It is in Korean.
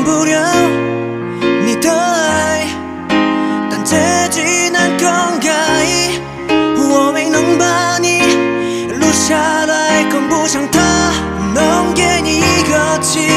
좀 부려. 니더 아이 단체진 한 건가이? 우어맹 농반이 루샤라의 건부상 다 넘게 니같이